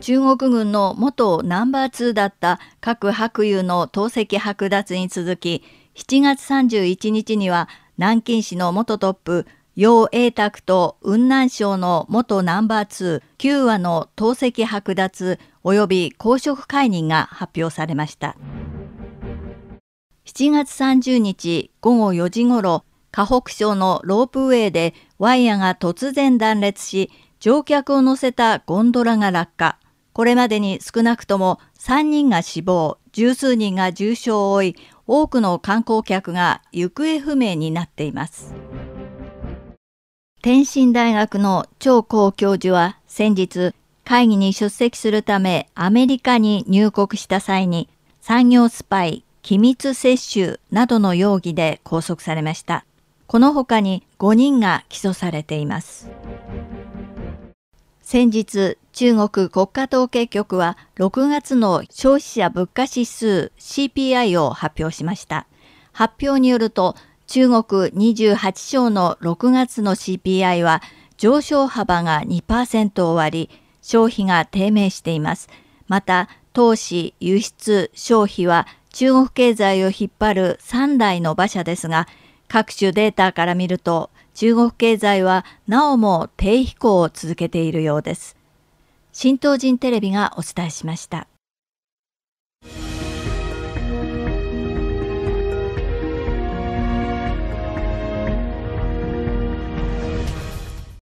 中国軍の元ナンバー2だった核白油の透析剥奪に続き7月31日には南京市の元トップ楊英卓と雲南省の元ナンバー2、9話の透析剥奪及び公職解任が発表されました。7月30日午後4時ごろ、河北省のロープウェイでワイヤが突然断裂し、乗客を乗せたゴンドラが落下。これまでに少なくとも3人が死亡、十数人が重傷を負い、多くの観光客が行方不明になっています。天津大学の張光教授は先日会議に出席するためアメリカに入国した際に産業スパイ、機密接種などの容疑で拘束されました。この他に5人が起訴されています。先日、中国国家統計局は6月の消費者物価指数 CPI を発表しました。発表によると中国28省の6月の CPI は上昇幅が2%を割り、消費が低迷しています。また、投資、輸出、消費は中国経済を引っ張る3台の馬車ですが、各種データから見ると、中国経済はなおも低飛行を続けているようです。新東人テレビがお伝えしました。